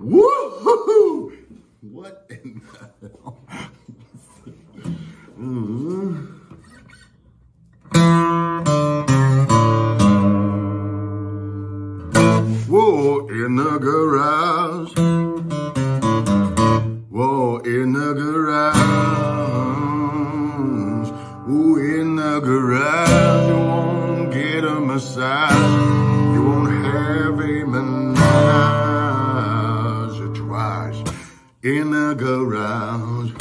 Woo! What in the hell? mm-hmm. Whoa, in the garage. Whoa, in the garage. In the garage. You won't get a massage. You won't have a menage trash in the garage.